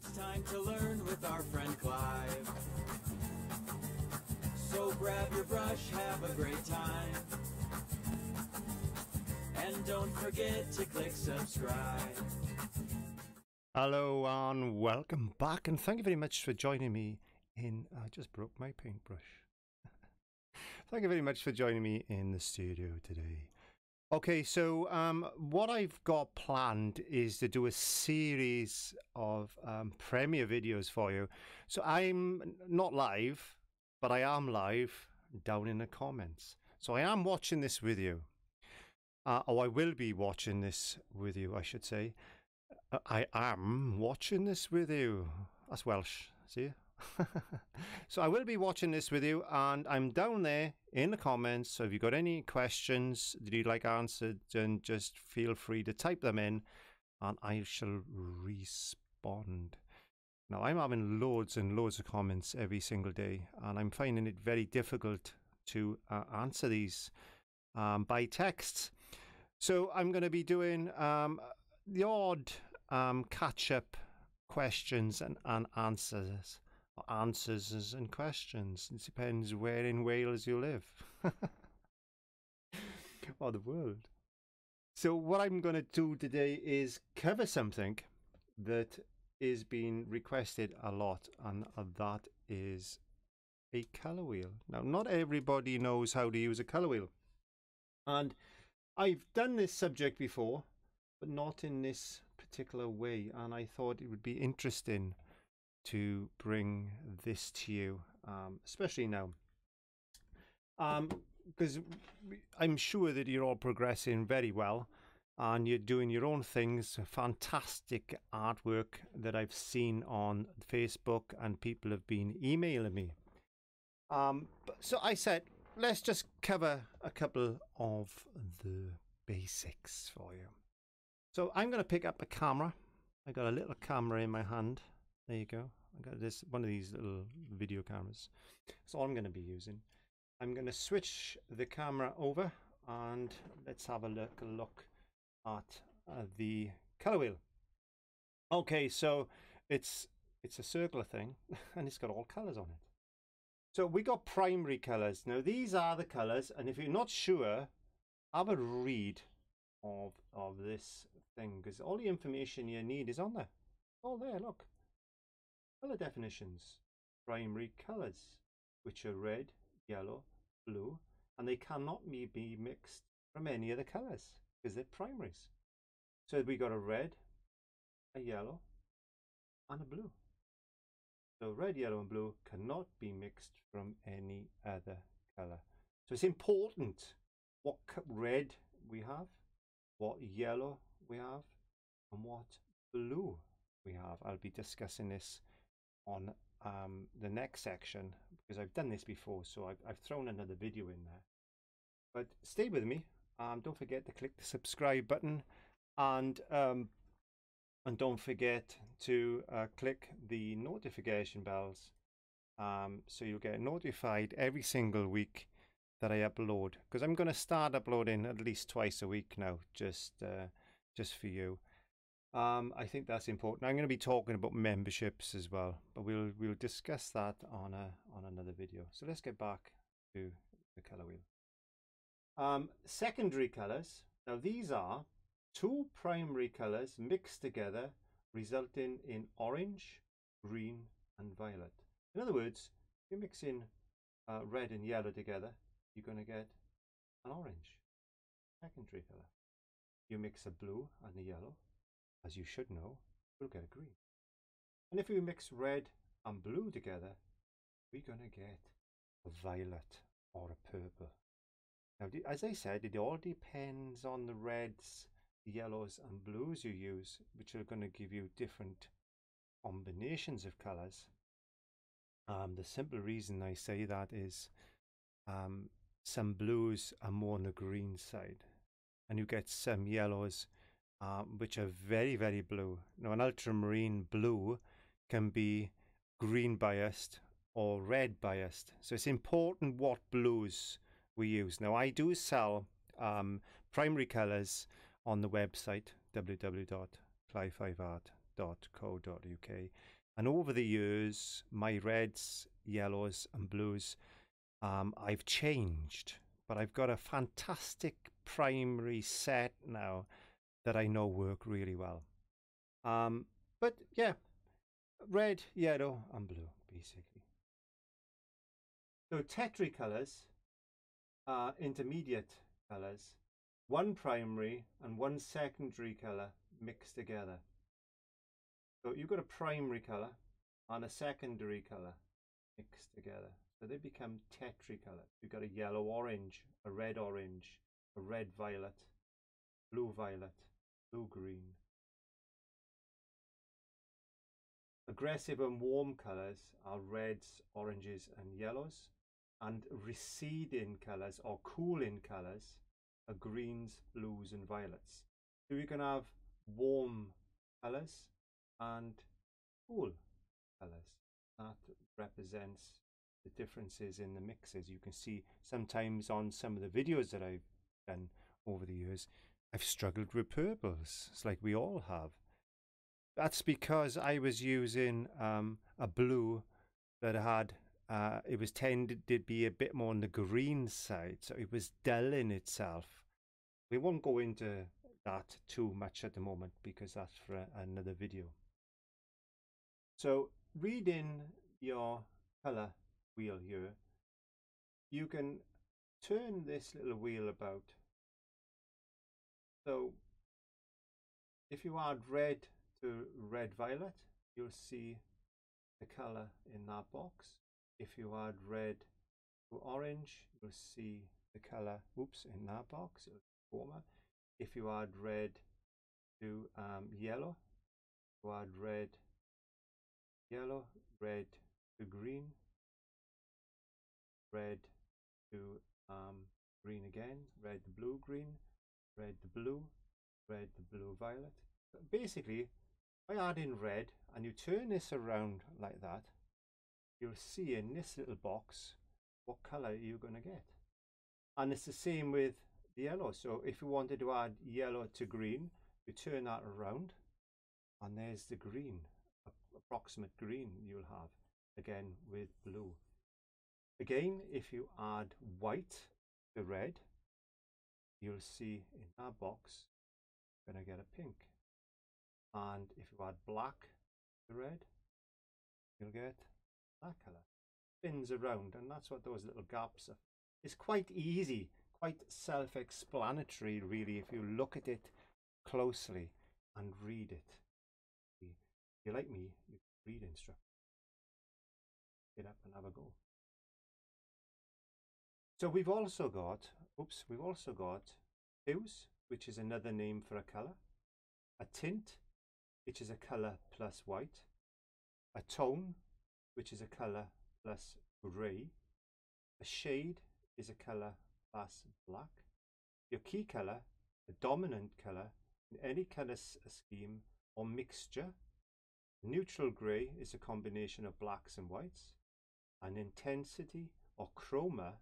It's time to learn with our friend Clive. So grab your brush, have a great time. And don't forget to click subscribe. Hello and welcome back, and thank you very much for joining me in. I just broke my paintbrush. thank you very much for joining me in the studio today. Okay, so um, what I've got planned is to do a series of um, premiere videos for you. So I'm not live, but I am live down in the comments. So I am watching this with you. Uh, or I will be watching this with you, I should say. Uh, I am watching this with you. That's Welsh, see? so I will be watching this with you, and I'm down there in the comments. So if you've got any questions that you'd like answered, then just feel free to type them in, and I shall respond. Now I'm having loads and loads of comments every single day, and I'm finding it very difficult to uh, answer these um, by text. So I'm going to be doing um, the odd um, catch up questions and, and answers answers and questions. It depends where in Wales you live or the world. So, what I'm going to do today is cover something that is being requested a lot, and that is a color wheel. Now, not everybody knows how to use a color wheel, and I've done this subject before, but not in this particular way, and I thought it would be interesting to bring this to you, um, especially now. Because um, I'm sure that you're all progressing very well and you're doing your own things. Fantastic artwork that I've seen on Facebook, and people have been emailing me. Um, so I said, let's just cover a couple of the basics for you. So I'm going to pick up a camera. I got a little camera in my hand. There you go. I got this one of these little video cameras. That's all I'm going to be using. I'm going to switch the camera over and let's have a look, a look at uh, the color wheel. Okay, so it's it's a circular thing and it's got all colors on it. So we got primary colors. Now these are the colors and if you're not sure, have a read of of this thing because all the information you need is on there. All there, look. Color definitions. Primary colors, which are red, yellow, blue, and they cannot be mixed from any other colors because they're primaries. So we got a red, a yellow, and a blue. So red, yellow, and blue cannot be mixed from any other color. So it's important what red we have, what yellow we have, and what blue we have. I'll be discussing this on um, the next section because I've done this before, so I've, I've thrown another video in there. But stay with me. Um, don't forget to click the subscribe button and um, and don't forget to uh, click the notification bells um, so you'll get notified every single week that I upload because I'm going to start uploading at least twice a week now just uh, just for you um, I think that's important. I'm going to be talking about memberships as well, but we'll we'll discuss that on a on another video. So let's get back to the color wheel. Um, secondary colors. Now these are two primary colors mixed together, resulting in orange, green, and violet. In other words, you're mixing uh, red and yellow together, you're going to get an orange secondary color. You mix a blue and a yellow, as you should know, we'll get a green. And if we mix red and blue together, we're going to get a violet or a purple. Now, as I said, it all depends on the reds, yellows and blues you use, which are going to give you different combinations of colours. Um, the simple reason I say that is um, some blues are more on the green side, and you get some yellows um, which are very, very blue. Now, an ultramarine blue can be green biased or red biased. So it's important what blues we use. Now, I do sell um, primary colors on the website www.clive5art.com redfile.co.uk. And over the years, my reds, yellows, and blues, um, I've changed, but I've got a fantastic primary set now that I know work really well. Um, but yeah, red, yellow, and blue, basically. So Tetri colours are intermediate colours, one primary and one secondary colour mixed together. So you've got a primary colour and a secondary colour mixed together. So they become tetricolour. You've got a yellow orange, a red orange, a red violet, blue violet, blue green. Aggressive and warm colours are reds, oranges and yellows. And receding colours or cooling colours are greens, blues and violets. So you can have warm colours and cool colours. That represents the differences in the mixes. You can see sometimes on some of the videos that I've done over the years, I've struggled with purples. It's like we all have. That's because I was using um, a blue that had, uh, it was tended to be a bit more on the green side. So it was dull in itself. We won't go into that too much at the moment because that's for another video. So reading your color wheel here, you can turn this little wheel about. So if you add red to red violet, you'll see the color in that box. If you add red to orange, you'll see the color, oops, in that box, warmer. If you add red to um, yellow, you add red yellow, red to green, red to um, green again, red blue, green, red to blue, red to blue, violet. But basically, by adding red and you turn this around like that, you'll see in this little box what color you're going to get. And it's the same with the yellow. So if you wanted to add yellow to green, you turn that around and there's the green approximate green you'll have again with blue. Again, if you add white to red, you'll see in that box, you're going to get a pink. And if you add black to red, you'll get that color. Spins around, and that's what those little gaps are. It's quite easy, quite self-explanatory, really, if you look at it closely and read it If you like me, you read instructions. Get up and have a go. So we've also got, oops, we've also got hues, which is another name for a colour, a tint, which is a colour plus white, a tone, which is a colour plus grey, a shade is a colour plus black, your key colour, a dominant colour in any colour scheme or mixture. Neutral grey is a combination of blacks and whites. An intensity or chroma,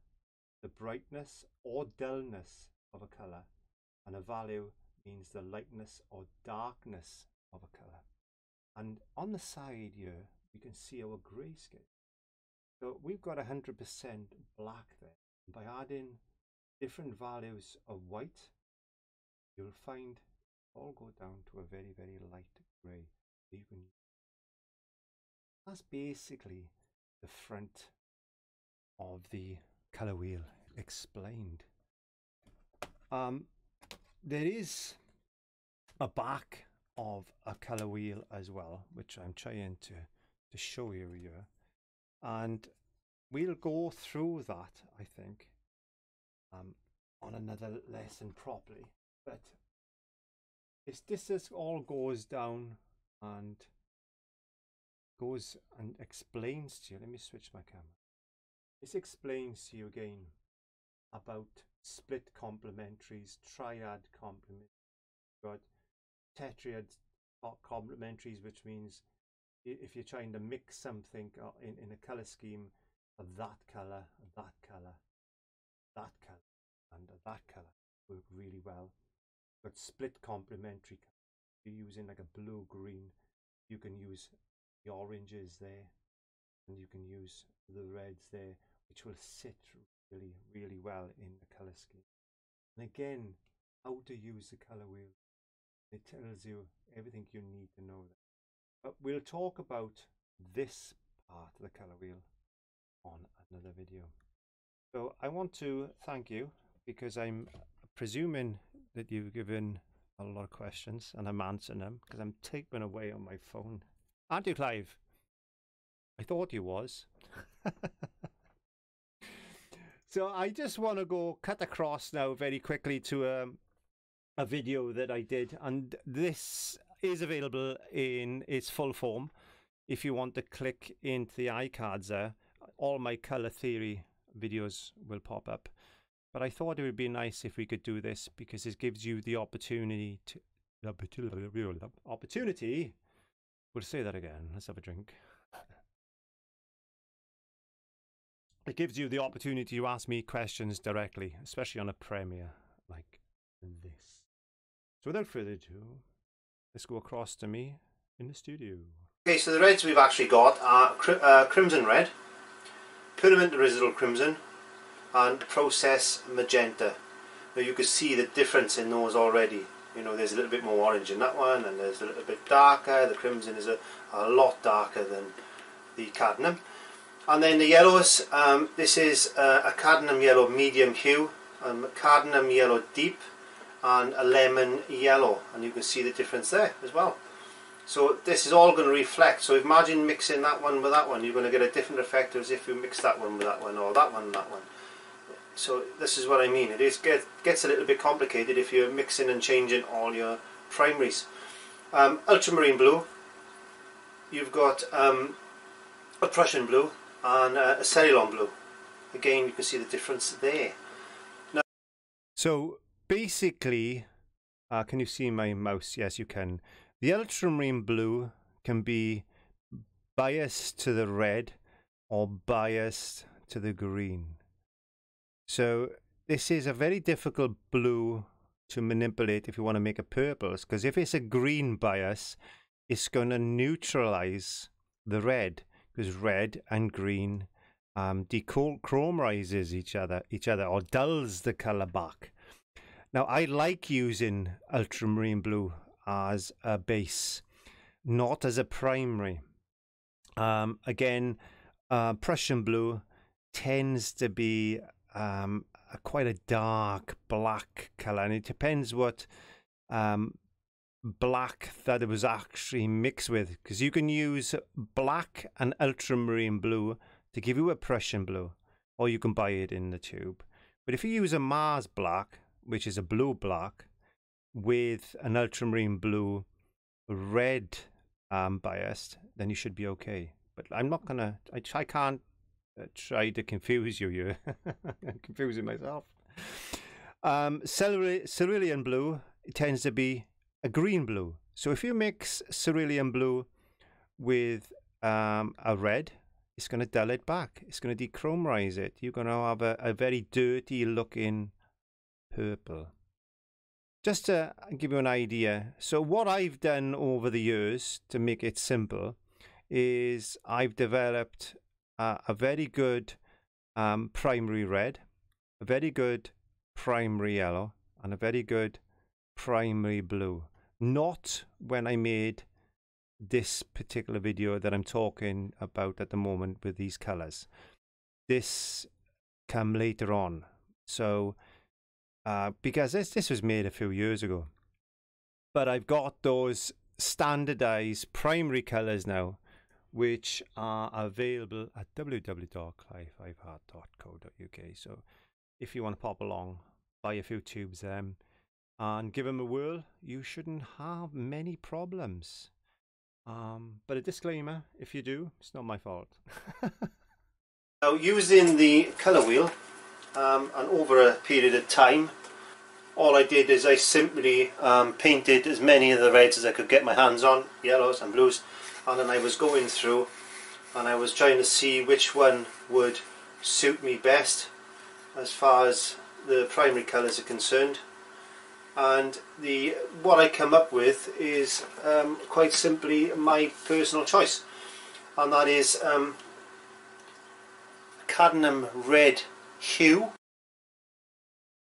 the brightness or dullness of a colour. And a value means the lightness or darkness of a colour. And on the side here, we can see our grayscale. So we've got 100% black there. By adding different values of white, you'll find all go down to a very, very light grey. You can that's basically the front of the color wheel explained. Um, there is a back of a color wheel as well, which I'm trying to, to show you here. And we'll go through that, I think, um, on another lesson properly. But it's, this is all goes down and goes and explains to you. Let me switch my camera. This explains to you again about split complementaries, triad complementaries, got tetrad complementaries, which means if you're trying to mix something uh, in, in a color scheme of that color, that color, that color, and that color work really well. But split complementary, you're using like a blue green you can use the oranges there and you can use the reds there which will sit really really well in the color scheme and again how to use the color wheel it tells you everything you need to know but we'll talk about this part of the color wheel on another video so i want to thank you because i'm presuming that you've given a lot of questions and I'm answering them because I'm taping away on my phone. Aren't you, Clive? I thought you was. so I just want to go cut across now very quickly to um, a video that I did, and this is available in its full form. If you want to click into the iCards there, all my color theory videos will pop up. But I thought it would be nice if we could do this because it gives you the opportunity to opportunity. We'll say that again. Let's have a drink. It gives you the opportunity to ask me questions directly, especially on a premiere like this. So without further ado, let's go across to me in the studio. Okay, so the reds we've actually got are uh, Crimson Red, Permanent Alizarin Crimson, and process magenta. Now you can see the difference in those already. You know, there's a little bit more orange in that one, and there's a little bit darker. The crimson is a, a lot darker than the cadmium. And then the yellows, um, this is uh, a cadmium yellow medium hue, a cadmium yellow deep, and a lemon yellow. And you can see the difference there as well. So this is all going to reflect. So imagine mixing that one with that one. You're going to get a different effect as if you mix that one with that one, or that one and that one. So this is what I mean. It is get, gets a little bit complicated if you're mixing and changing all your primaries. Um, ultramarine blue. You've got um, a Prussian blue and uh, a cerulean blue. Again, you can see the difference there. Now, so basically, uh, can you see my mouse? Yes, you can. The ultramarine blue can be biased to the red or biased to the green. So this is a very difficult blue to manipulate if you want to make a purple, because if it's a green bias, it's going to neutralize the red because red and green um, decolorises each other, each other or dulls the color back. Now I like using ultramarine blue as a base, not as a primary. Um, again, uh, Prussian blue tends to be um, a, quite a dark black color, and it depends what um, black that it was actually mixed with, because you can use black and ultramarine blue to give you a Prussian blue, or you can buy it in the tube. But if you use a Mars black, which is a blue black, with an ultramarine blue red um, biased, then you should be okay. But I'm not gonna. I, I can't uh, try to confuse you. You, I'm confusing myself. Um, cerulean blue tends to be a green blue. So if you mix cerulean blue with um, a red, it's going to dull it back. It's going to dechromerize it. You're going to have a, a very dirty looking purple. Just to give you an idea, so what I've done over the years to make it simple is I've developed a very good um, primary red, a very good primary yellow, and a very good primary blue. Not when I made this particular video that I'm talking about at the moment with these colors. This come later on. So, uh, because this, this was made a few years ago. But I've got those standardized primary colors now which are available at www.clive5art.co.uk. So if you want to pop along, buy a few tubes um, and give them a whirl, you shouldn't have many problems. Um, but a disclaimer, if you do, it's not my fault. now using the colour wheel um, and over a period of time, all I did is I simply um, painted as many of the reds as I could get my hands on, yellows and blues, and then I was going through and I was trying to see which one would suit me best as far as the primary colours are concerned and the what I come up with is um, quite simply my personal choice and that is um, cadmium red hue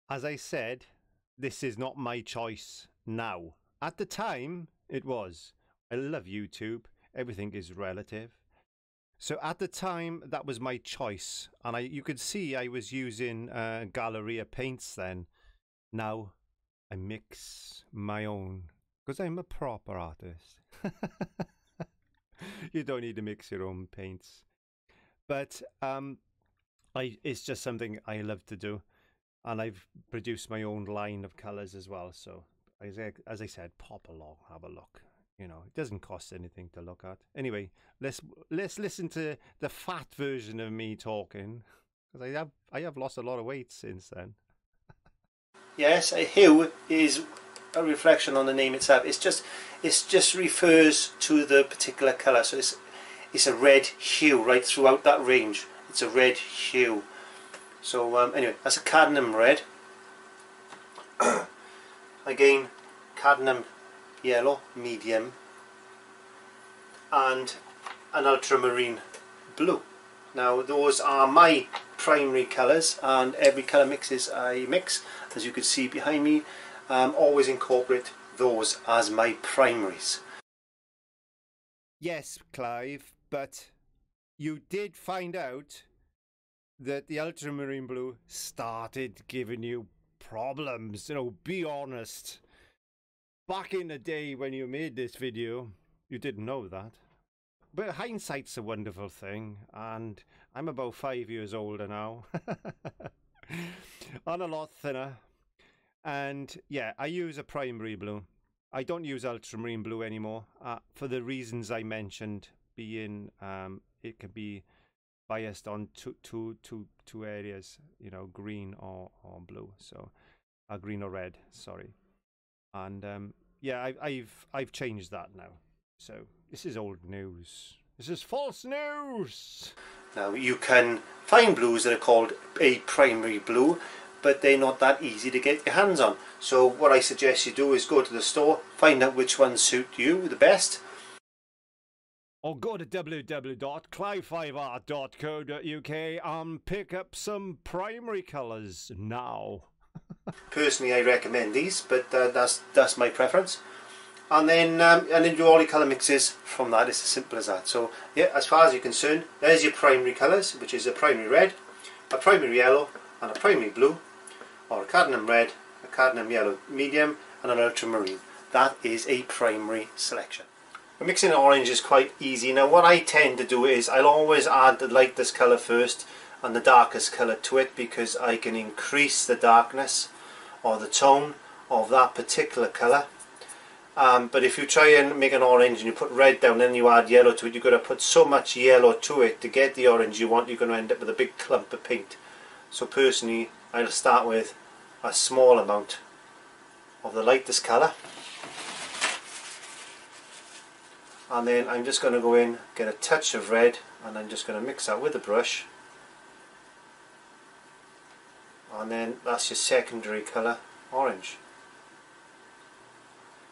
As I said, this is not my choice now. At the time, it was. I love YouTube. Everything is relative. So at the time, that was my choice, and I you could see I was using uh, Galeria paints then. Now, I mix my own because I'm a proper artist. you don't need to mix your own paints, but um, I it's just something I love to do, and I've produced my own line of colours as well. So as I, as I said, pop along, have a look. You know, it doesn't cost anything to look at. Anyway, let's let's listen to the fat version of me talking because I have I have lost a lot of weight since then. Yes, a hue is a reflection on the name itself. It's just it just refers to the particular colour. So it's it's a red hue right throughout that range. It's a red hue. So um, anyway, that's a cadmium red. Again, cadmium yellow, medium, and an ultramarine blue. Now those are my primary colours and every colour mixes I mix as you can see behind me um, always incorporate those as my primaries. Yes, Clive, but you did find out that the ultramarine blue started giving you problems. You know, be honest. Back in the day when you made this video, you didn't know that. But hindsight's a wonderful thing, and I'm about five years older now. and a lot thinner. And yeah, I use a primary blue. I don't use ultramarine blue anymore uh, for the reasons I mentioned, being um, it can be biased on two, two, two, two areas, you know, green or, or blue. So, uh, green or red, sorry. And um, yeah, I, I've I've changed that now. So this is old news. This is false news. Now you can find blues that are called a primary blue but they're not that easy to get your hands on. So what I suggest you do is go to the store, find out which ones suit you the best. Or go to www.clive5art.co.uk and pick up some primary colours now. Personally, I recommend these, but uh, that's that's my preference. And then um, and then do all your colour mixes from that. It's as simple as that. So yeah, as far as you're concerned, there's your primary colours, which is a primary red, a primary yellow, and a primary blue or a cadmium red, a cadmium yellow medium and an ultramarine. That is a primary selection. Mixing orange is quite easy. Now what I tend to do is I'll always add the lightest colour first and the darkest colour to it because I can increase the darkness or the tone of that particular colour. Um, but if you try and make an orange and you put red down and you add yellow to it, you've got to put so much yellow to it to get the orange you want, you're going to end up with a big clump of paint. So personally, I'll start with a small amount of the lightest colour. And then I'm just going to go in, get a touch of red, and I'm just going to mix that with the brush. And then that's your secondary colour, orange.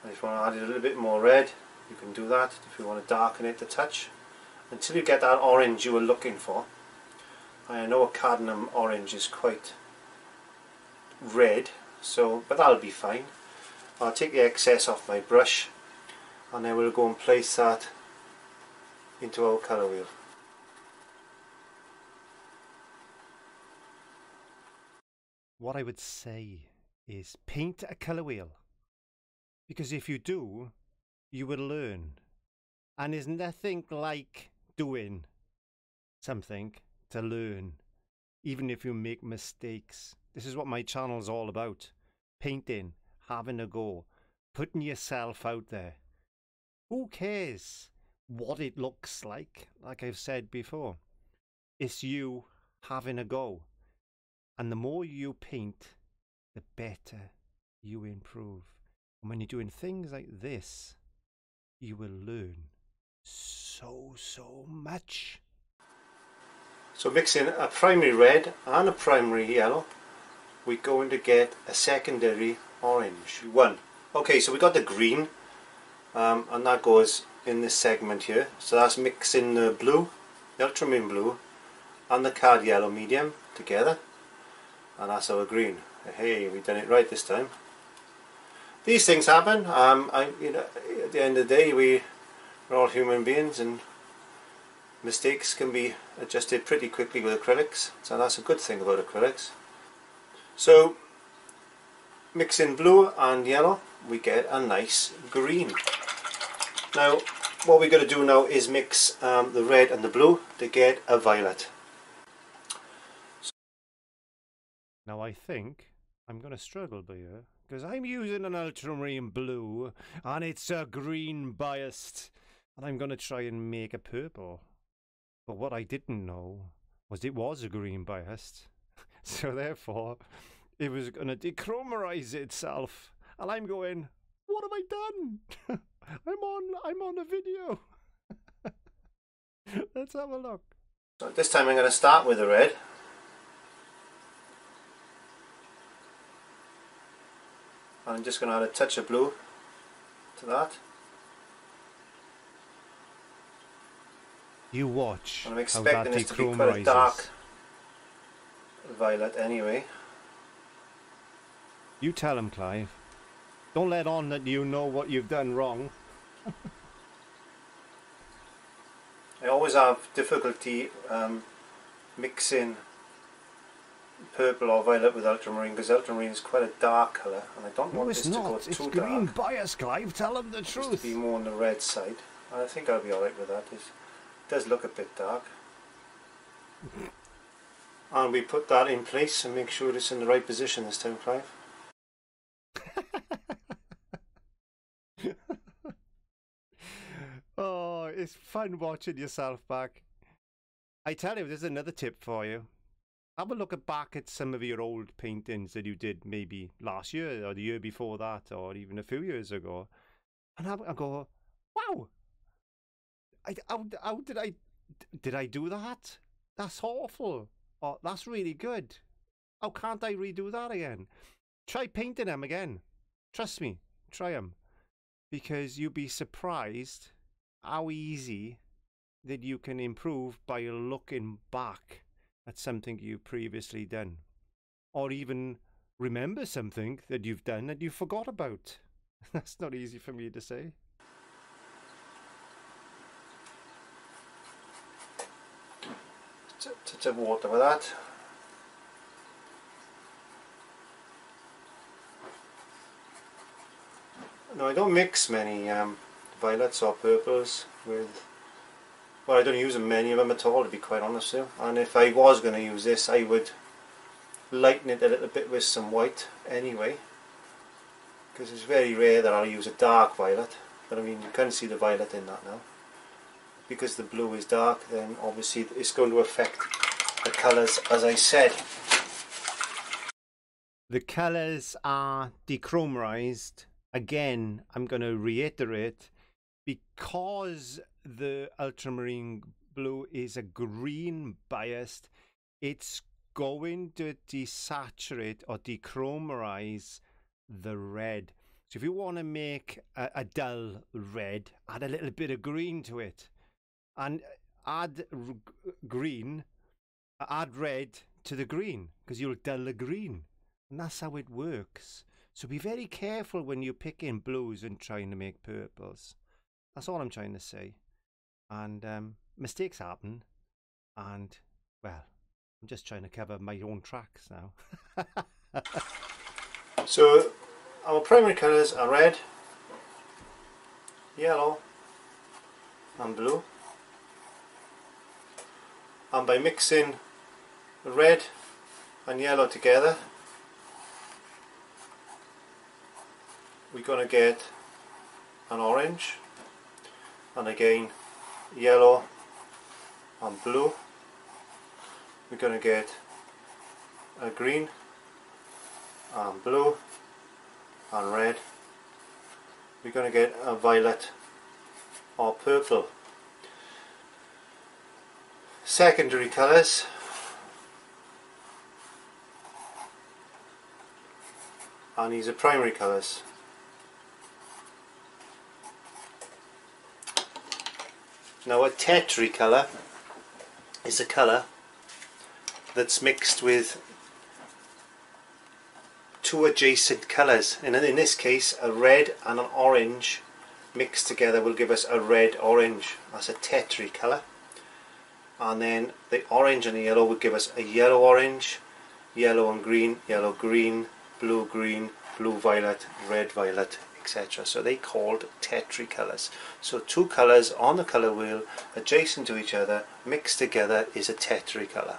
And if you want to add a little bit more red, you can do that if you want to darken it a touch. Until you get that orange you were looking for. I know a cadmium orange is quite red so but that'll be fine I'll take the excess off my brush and then we'll go and place that into our colour wheel what I would say is paint a colour wheel because if you do you will learn and there's nothing like doing something to learn, even if you make mistakes. This is what my channel is all about painting, having a go, putting yourself out there. Who cares what it looks like? Like I've said before, it's you having a go. And the more you paint, the better you improve. And when you're doing things like this, you will learn so, so much. So mixing a primary red and a primary yellow, we're going to get a secondary orange. One. Okay, so we got the green, um, and that goes in this segment here. So that's mixing the blue, the ultramarine blue, and the cad yellow medium together, and that's our green. Hey, we've done it right this time. These things happen. Um, I, you know, at the end of the day, we we're all human beings, and mistakes can be adjusted pretty quickly with acrylics. So that's a good thing about acrylics. So mixing blue and yellow, we get a nice green. Now, what we're going to do now is mix um, the red and the blue to get a violet. Now I think I'm going to struggle here because I'm using an ultramarine blue and it's a green biased and I'm going to try and make a purple. But what I didn't know was it was a green biased. so therefore it was going to dechromerize itself and I'm going, what have I done? I'm on I'm on a video. Let's have a look. So this time I'm going to start with the red. I'm just going to add a touch of blue to that. You watch. And I'm expecting this to be quite a dark violet anyway. You tell him, Clive. Don't let on that you know what you've done wrong. I always have difficulty um, mixing purple or violet with ultramarine because ultramarine is quite a dark colour and I don't No, want it's this to go not. It's too green bias, Clive. Tell him the to truth. be more on the red side. And I think I'll be alright with that. It does look a bit dark. and we put that in place and make sure it's in the right position this time, Clive. oh, it's fun watching yourself back. I tell you, there's another tip for you. Have a look back at some of your old paintings that you did maybe last year or the year before that or even a few years ago. And I, go, wow, I, how, how did I, did I do that? That's awful. Or that's really good. How can't I redo that again? Try painting them again. Trust me, try them. Because you'll be surprised how easy that you can improve by looking back at something you've previously done. Or even remember something that you've done that you forgot about. That's not easy for me to say. Touch of water with that. No, I don't mix many um, violets or purples with. Well, I don't use many of them at all, to be quite honest with you. And if I was going to use this, I would lighten it a little bit with some white anyway. Because it's very rare that I'll use a dark violet. But I mean, you can see the violet in that now. Because the blue is dark, then obviously it's going to affect the colours as I said. The colours are dechromerized. Again, I'm going to reiterate because the ultramarine blue is a green biased, it's going to desaturate or dechromerize the red. So if you want to make a, a dull red, add a little bit of green to it, and add green, add red to the green because you'll dull the green, and that's how it works. So be very careful when you're picking blues and trying to make purples. That's all I'm trying to say. And um, mistakes happen, and well, I'm just trying to cover my own tracks now. So our primary colours are red, yellow and blue. And by mixing red and yellow together we're going to get an orange and again yellow and blue. We're going to get a green and blue and red. We're going to get a violet or purple. Secondary colours. And these are primary colours. Now a tetri colour is a colour that's mixed with two adjacent colours. And in this case a red and an orange mixed together will give us a red orange. That's a tetri colour. And then the orange and the yellow would give us a yellow orange yellow and green yellow green blue green blue violet red violet etc. So they called tetri colours. So two colours on the colour wheel adjacent to each other mixed together is a tetri colour.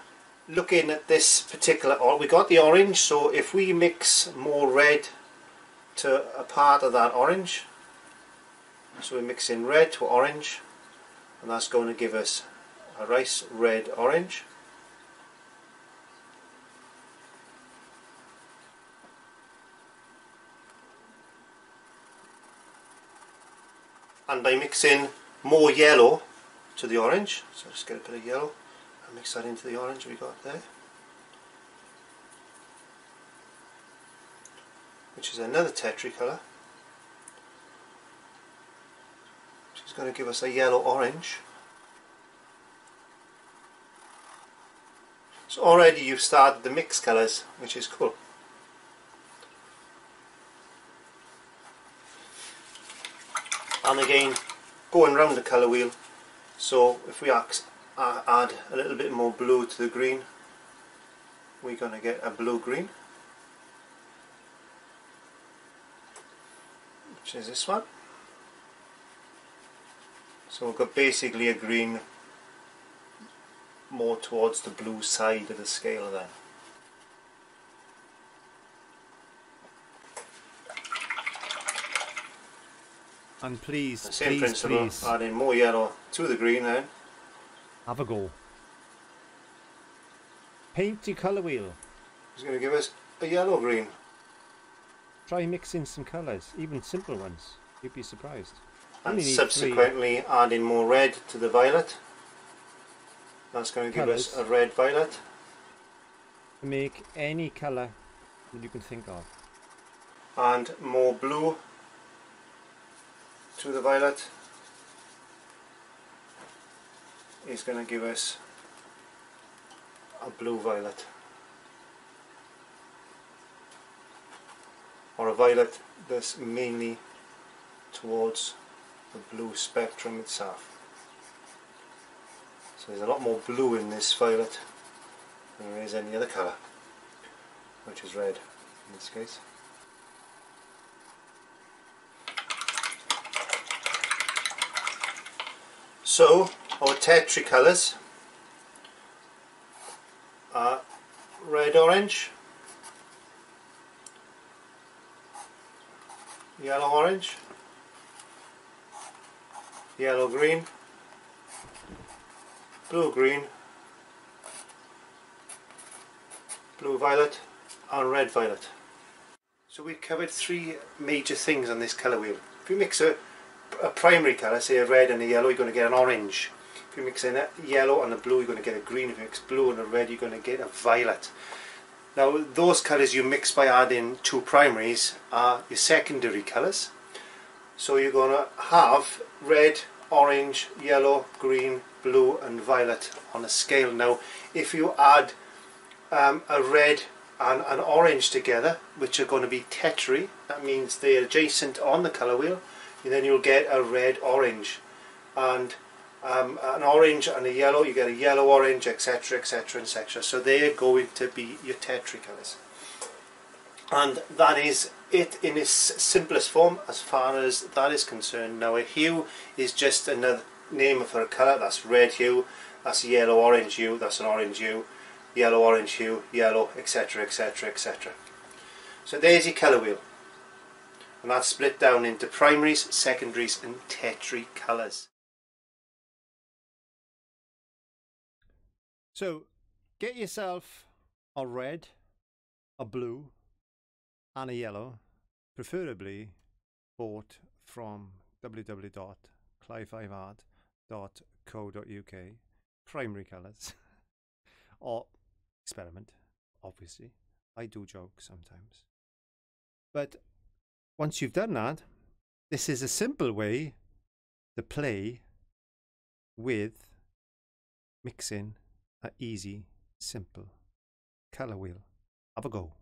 Looking at this particular, oh, we got the orange, so if we mix more red to a part of that orange, so we mix in red to orange, and that's going to give us a rice red orange. And by mixing more yellow to the orange so just get a bit of yellow and mix that into the orange we got there which is another tetri colour which is going to give us a yellow orange. So already you've started the mix colours which is cool and again going round the colour wheel. So if we add a little bit more blue to the green we're going to get a blue green. Which is this one. So we've got basically a green more towards the blue side of the scale then And please, The same please, principle, please, adding more yellow to the green then. have a go. Paint your colour wheel. It's going to give us a yellow green. Try mixing some colours, even simple ones. You'd be surprised. And subsequently adding more red to the violet. That's going to give us a red violet. to make any colour that you can think of. And more blue to the violet is going to give us a blue violet. Or a violet that's mainly towards the blue spectrum itself. So there's a lot more blue in this violet than there is any other colour, which is red in this case. So our Tetri colours are red orange, yellow orange, yellow green, blue green, blue violet and red violet. So we've covered three major things on this colour wheel. If you mix a, a primary colour, say a red and a yellow, you're going to get an orange. If you mix in a yellow and a blue, you're going to get a green. If you mix blue and a red, you're going to get a violet. Now those colours you mix by adding two primaries are your secondary colours. So you're going to have red, orange, yellow, green, blue and violet on a scale. Now if you add um, a red and an orange together which are going to be tetri, that means they're adjacent on the colour wheel then you'll get a red orange and um, an orange and a yellow, you get a yellow orange, etc, etc, etc. So they are going to be your tetricolors. And that is it in its simplest form as far as that is concerned. Now a hue is just another name for a colour, that's red hue, that's yellow orange hue, that's an orange hue, yellow orange hue, yellow, etc, etc, etc. So there's your colour wheel. And that's split down into primaries, secondaries and tetri colours. So, get yourself a red, a blue, and a yellow, preferably bought from www.clive5art.co.uk, primary colours, or experiment, obviously. I do joke sometimes. But once you've done that, this is a simple way to play with mixing a easy, simple color wheel. Have a go.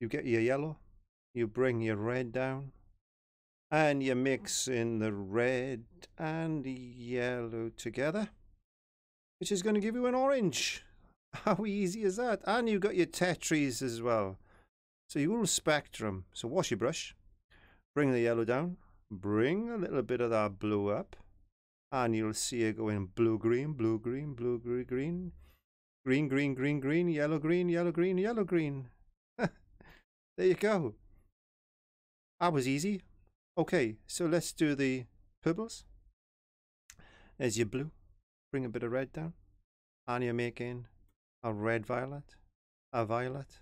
You get your yellow, you bring your red down, and you mix in the red and yellow together, which is going to give you an orange. How easy is that? And you've got your Tetris as well. So you will spectrum. So wash your brush, bring the yellow down, bring a little bit of that blue up, and you'll see it going blue, green, blue, green, blue, green, green, green, green, green, green, yellow, green, yellow, green, yellow, green. there you go. That was easy. Okay, so let's do the purples. There's your blue. Bring a bit of red down. And you're making a red violet, a violet,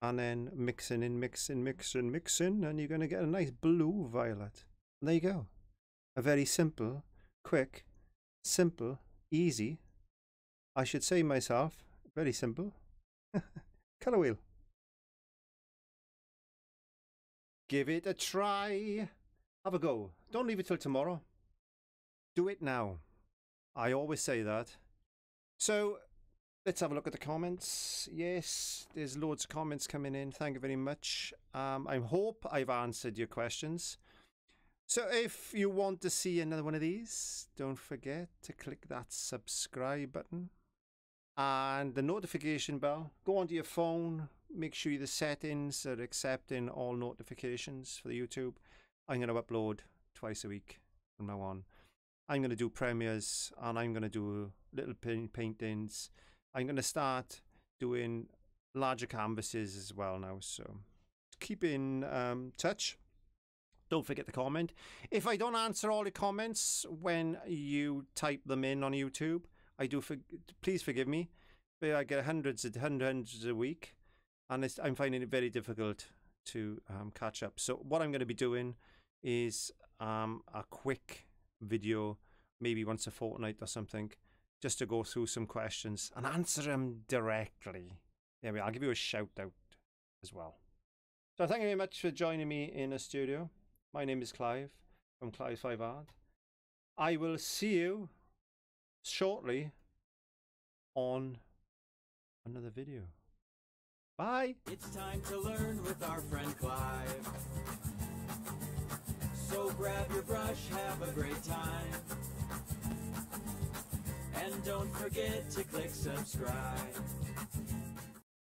and then mixing and mixing, mixing, mixing, and you're going to get a nice blue violet. And there you go. A very simple, quick, simple, easy. I should say myself, very simple. Color wheel. Give it a try. Have a go. Don't leave it till tomorrow. Do it now. I always say that. So let's have a look at the comments. Yes, there's loads of comments coming in. Thank you very much. Um, I hope I've answered your questions. So if you want to see another one of these, don't forget to click that subscribe button and the notification bell. Go onto your phone, make sure the settings are accepting all notifications for the YouTube. I'm going to upload twice a week from now on. I'm going to do premieres and I'm going to do little paintings. I'm going to start doing larger canvases as well now. So keep in um, touch. Don't forget to comment. If I don't answer all the comments when you type them in on YouTube, I do. For, please forgive me. But I get hundreds and hundreds a week, and I'm finding it very difficult to um, catch up. So what I'm going to be doing is um, a quick video, maybe once a fortnight or something, just to go through some questions and answer them directly. Are. I'll give you a shout out as well. So thank you very much for joining me in the studio. My name is Clive from Clive 5 Art. I will see you shortly on another video. Bye. It's time to learn with our friend Clive. So grab your brush, have a great time. And don't forget to click subscribe.